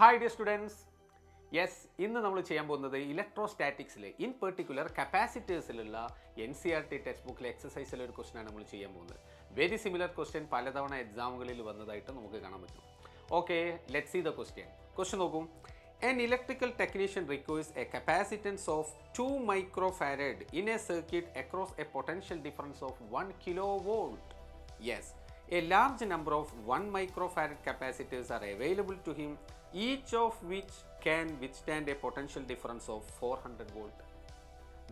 Hi dear students yes ഇന്ന് നമ്മൾ ചെയ്യാൻ പോകുന്നത് ഇലക്ട്രോസ്റ്റാറ്റിക്സിൽ in particular കപ്പാസിറ്റേഴ്സിലുള്ള N C R T text ബുക്കിലെ എക്സസൈസിലെ ഒരു ക്വസ്റ്റനാണ് നമ്മൾ ചെയ്യാൻ പോകുന്നത്. വെരി സിമിലർ ക്വസ്റ്റ്യൻ പലതവണ എക്സാമുകളിൽ വന്നതായിട്ട് നമുക്ക് കാണാൻ പറ്റും. Okay let see the question question നോക്കും. An electrical technician requires a capacitance of two micro 2 microfarad in a circuit across a potential difference of 1 kilovolt. Yes, a large number of 1 microfarad capacitors are available to him, each of which can withstand a potential difference of 400 volt.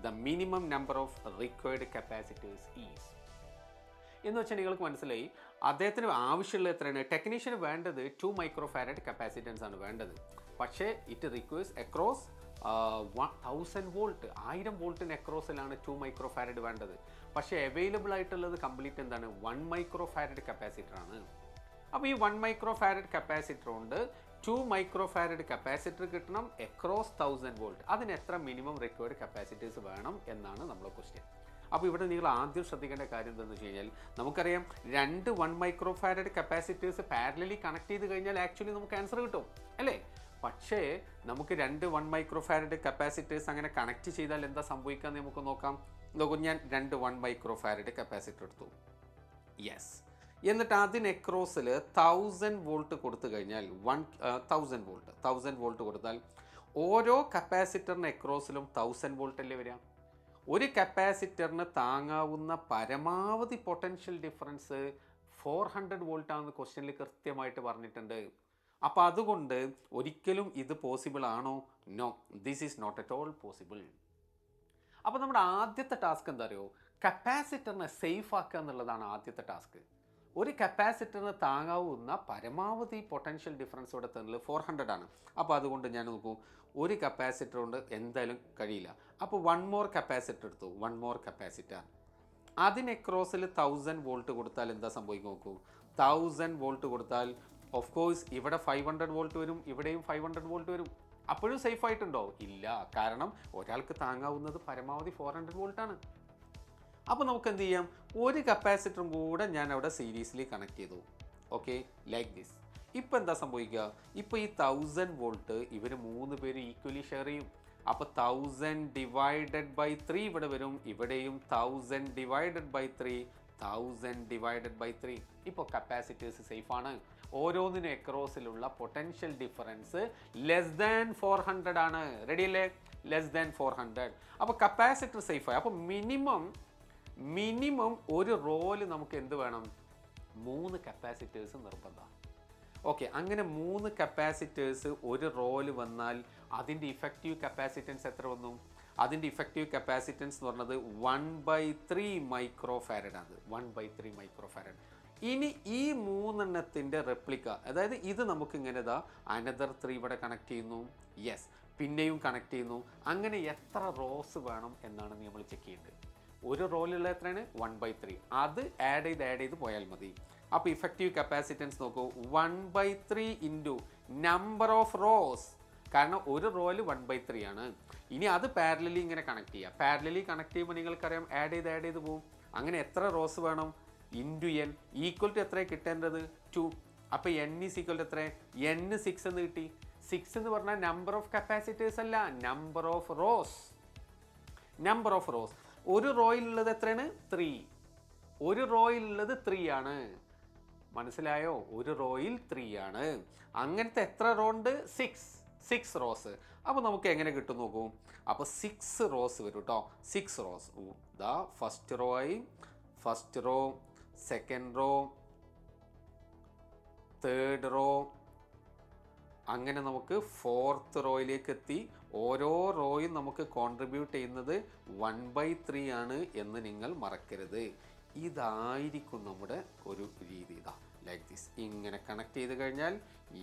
The minimum number of required capacitors is. എന്ന് വെച്ചാൽ നിങ്ങൾക്ക് മനസ്സിലായി അദ്ദേഹത്തിന് ആവശ്യമുള്ള എത്രയാണ് ടെക്നീഷ്യന് വേണ്ടത് to micro farad capacitance ആണ് വേണ്ടത് പക്ഷേ it requires across thousand volt ആയിരം വോൾട്ടിന് അക്രോസിലാണ് ടു മൈക്രോ ഫാരഡ് വേണ്ടത്. പക്ഷേ അവൈലബിൾ ആയിട്ടുള്ളത് കംപ്ലീറ്റ് എന്താണ്? വൺ മൈക്രോ ഫാരഡ് കപ്പാസിറ്റർ ആണ്. അപ്പോൾ ഈ വൺ മൈക്രോ ഫാരഡ് കപ്പാസിറ്റർ ഉണ്ട്. ടു മൈക്രോ ഫാരഡ് കപ്പാസിറ്റർ കിട്ടണം അക്രോസ് തൗസൻഡ് വോൾട്ട് അതിന് എത്ര മിനിമം റിക്വയർഡ് കപ്പാസിറ്റീസ് വേണം എന്നാണ് നമ്മുടെ ക്വസ്റ്റ്യൻ അപ്പോൾ ഇവിടെ നിങ്ങൾ ആദ്യം ശ്രദ്ധിക്കേണ്ട കാര്യം എന്താണെന്ന് വെച്ച് കഴിഞ്ഞാൽ നമുക്കറിയാം രണ്ട് one microfarad capacities parallelly connect ചെയ്ത് കഴിഞ്ഞാൽ ആക്ച്വലി നമുക്ക് ആൻസർ കിട്ടും. അല്ലേ? പക്ഷേ നമുക്ക് രണ്ട് വൺ മൈക്രോഫാരഡ് കപ്പാസിറ്റേഴ്സ് അങ്ങനെ കണക്ട് ചെയ്താൽ എന്താ സംഭവിക്കാന്ന് നമുക്ക് നോക്കാം. നോക്കും ഞാൻ രണ്ട് വൺ മൈക്രോഫാരഡ് കപ്പാസിറ്റർ എടുത്തു. യെസ് എന്നിട്ട് അതിന് എക്രോസിൽ തൗസൻഡ് വോൾട്ട് കൊടുത്തു കഴിഞ്ഞാൽ one thousand volt thousand volt കൊടുത്താൽ ഓരോ കപ്പാസിറ്ററിന് എക്രോസിലും തൗസൻഡ് വോൾട്ട് അല്ലേ വരിക? ഒരു കപ്പാസിറ്ററിന് താങ്ങാവുന്ന പരമാവധി പൊട്ടൻഷ്യൽ ഡിഫറൻസ് ഫോർ ഹൺഡ്രഡ് വോൾട്ടാണെന്ന് ക്വസ്റ്റ്യനിൽ കൃത്യമായിട്ട് പറഞ്ഞിട്ടുണ്ട്. അപ്പോൾ അതുകൊണ്ട് ഒരിക്കലും ഇത് പോസിബിൾ ആണോ? No this is not at all possible അപ്പോൾ നമ്മുടെ ആദ്യത്തെ ടാസ്ക് എന്താ അറിയോ കപ്പാസിറ്ററിനെ സേഫ് ആക്കുക എന്നുള്ളതാണ് ആദ്യത്തെ ടാസ്ക് ഒരു കപ്പാസിറ്ററിന് താങ്ങാവുന്ന പരമാവധി പൊട്ടൻഷ്യൽ ഡിഫറൻസ് ഇവിടെ തന്നത് ഫോർ ഹൺഡ്രഡ് ആണ്. അപ്പോൾ അതുകൊണ്ട് ഞാൻ നോക്കൂ ഒരു കപ്പാസിറ്റർ കൊണ്ട് എന്തായാലും കഴിയില്ല. അപ്പോൾ വൺ മോർ കപ്പാസിറ്റർ എടുത്തു. വൺ മോർ കപ്പാസിറ്റർ അതിന് ക്രോസിൽ തൗസൻഡ് വോൾട്ട് കൊടുത്താൽ എന്താ സംഭവിക്കും നോക്കൂ? തൗസൻഡ് വോൾട്ട് കൊടുത്താൽ ഓഫ് കോഴ്സ് ഇവിടെ ഫൈവ് ഹൺഡ്രഡ് വോൾട്ട് വരും ഇവിടെയും ഫൈവ് ഹൺഡ്രഡ് വോൾട്ട് വരും. അപ്പോഴും സേഫ് ആയിട്ടുണ്ടോ? ഇല്ല. കാരണം ഒരാൾക്ക് താങ്ങാവുന്നത് പരമാവധി ഫോർ ഹൺഡ്രഡ് വോൾട്ടാണ് അപ്പോൾ നമുക്ക് എന്ത് ചെയ്യാം? ഒരു കപ്പാസിറ്ററും കൂടെ ഞാൻ അവിടെ സീരീസിലി കണക്ട് ചെയ്തു. ഓക്കെ ലൈക്ക് ദിസ് ഇപ്പം എന്താ സംഭവിക്കുക? ഇപ്പോൾ ഈ തൗസൻഡ് വോൾട്ട് ഇവർ മൂന്ന് പേര് ഈക്വലി ഷെയർ ചെയ്യും. അപ്പോൾ തൗസൻഡ് ഡിവൈഡഡ് ബൈ ത്രീ ഇവിടെ വരും. ഇവിടെയും thousand divided by three thousand divided by three ഇപ്പോൾ കപ്പാസിറ്റേഴ്സ് സേഫാണ് ഓരോന്നിനും എക്രോസിലുള്ള potential difference less than four hundred ആണ്. റെഡി അല്ലേ? ലെസ് ദാൻ ഫോർ ഹൺഡ്രഡ് അപ്പോൾ കപ്പാസിറ്റർ സേഫായി അപ്പോൾ മിനിമം മിനിമം ഒരു റോൽ നമുക്ക് എന്ത് വേണം? മൂന്ന് കപ്പാസിറ്റേഴ്സ് നിർബന്ധമാണ്. ഓക്കെ അങ്ങനെ മൂന്ന് കപ്പാസിറ്റേഴ്സ് ഒരു റോൽ വന്നാൽ അതിന്റെ ഇഫക്റ്റീവ് കപ്പാസിറ്റൻസ് എത്ര വന്നു? അതിന്റെ ഇഫക്റ്റീവ് കപ്പാസിറ്റൻസ് എന്ന് പറഞ്ഞത് one by three micro farad ആണ്. One by three micro farad ഇനി ഈ മൂന്നെണ്ണത്തിന്റെ റെപ്ലിക്ക അതായത് ഇത് നമുക്ക് ഇങ്ങനെ ഇതാ അനദർ ത്രീ ഇവിടെ കണക്ട് ചെയ്യുന്നു. യെസ് പിന്നെയും കണക്ട് ചെയ്യുന്നു. അങ്ങനെ എത്ര റോസ് വേണം എന്നാണ് നമ്മൾ ചെക്ക് ചെയ്യേണ്ടത്. ഒരു റോലുള്ള എത്രയാണ്? വൺ ബൈ ത്രീ അത് ആഡ് ചെയ്ത് ആഡ് ചെയ്ത് പോയാൽ മതി. അപ്പോൾ ഇഫക്റ്റീവ് കപ്പാസിറ്റൻസ് നോക്കൂ. One by three into number of rows കാരണം ഒരു റോയിൽ വൺ ബൈ ത്രീ ആണ്. ഇനി അത് പാരലലി ഇങ്ങനെ കണക്ട് ചെയ്യുക പാരലലി കണക്ട് ചെയ്യുമ്പോൾ നിങ്ങൾക്കറിയാം ആഡ് ചെയ്ത് ആഡ് ചെയ്ത് പോകും അങ്ങനെ എത്ര റോസ് വേണം? ഇന്റു എൻ ഈക്വൽ ടു എത്ര കിട്ടേണ്ടത്? ടു അപ്പോൾ എൻ ഇസ് ഈക്വൽ ടു എത്ര എൻ സിക്സ് എന്ന് കിട്ടി. സിക്സ് എന്ന് പറഞ്ഞാൽ നമ്പർ ഓഫ് കപ്പാസിറ്റേഴ്സ് അല്ല number of rows number of rows ഒരു റോയിലുള്ളത് എത്രയാണ്? ത്രീ ഒരു റോയിലുള്ളത് ത്രീ ആണ്. മനസ്സിലായോ? ഒരു റോയിൽ ത്രീ ആണ്. അങ്ങനത്തെ എത്ര റോ ഉണ്ട്? സിക്സ് സിക്സ് റോസ് അപ്പോൾ നമുക്ക് എങ്ങനെ കിട്ടും നോക്കൂ. അപ്പോൾ സിക്സ് റോസ് വരും കേട്ടോ six rows the first row ആയി. First row second row third row അങ്ങനെ നമുക്ക് ഫോർത്ത് റോയിലേക്ക് എത്തി. ഓരോ റോയും നമുക്ക് കോൺട്രിബ്യൂട്ട് ചെയ്യുന്നത് വൺ ബൈ ത്രീ ആണ് എന്ന് നിങ്ങൾ മറക്കരുത്. ഇതായിരിക്കും നമ്മുടെ ഒരു രീതി. ഇതാ ലൈക്ക് ദിസ് ഇങ്ങനെ കണക്ട് ചെയ്ത് കഴിഞ്ഞാൽ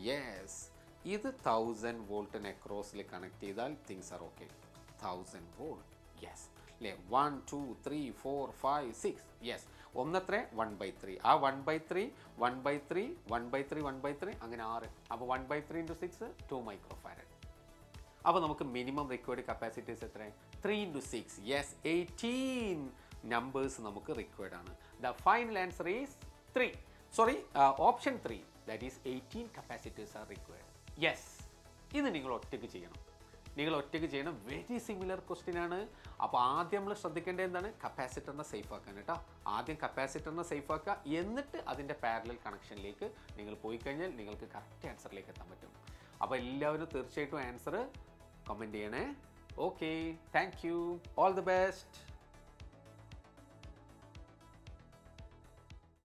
യെസ് ഇത് തൗസൻഡ് വോൾട്ടിന് അക്രോസിൽ കണക്ട് ചെയ്താൽ things are okay thousand volt yes അല്ലേ one two three four five six yes ഒന്നത്ര one by three ആ one by three one by three one by three one by three അങ്ങനെ ആറ്. അപ്പോൾ one by three into six two microfarad അപ്പോൾ നമുക്ക് minimum required capacities എത്ര? Three into six yes eighteen numbers നമുക്ക് required ആണ്. The final answer is three sorry option three that is eighteen capacities are required yes ഇത് നിങ്ങൾ ഒറ്റയ്ക്ക് ചെയ്യണം. നിങ്ങൾ ഒറ്റയ്ക്ക് ചെയ്യണം. വെരി സിമിലർ ക്വസ്റ്റ്യൻ ആണ്. അപ്പോൾ ആദ്യം നമ്മൾ ശ്രദ്ധിക്കേണ്ടത് എന്താണ്? കപ്പാസിറ്ററിനെ സേഫ് ആക്കാൻ കേട്ടോ. ആദ്യം കപ്പാസിറ്ററിനെ സേഫ് ആക്കുക. എന്നിട്ട് അതിന്റെ പാരലൽ കണക്ഷനിലേക്ക് നിങ്ങൾ പോയി കഴിഞ്ഞാൽ നിങ്ങൾക്ക് കറക്റ്റ് ആൻസറിലേക്ക് എത്താൻ പറ്റും. അപ്പോൾ എല്ലാവരും തീർച്ചയായിട്ടും ആൻസർ കമന്റ് ചെയ്യണേ. Okay thank you all the best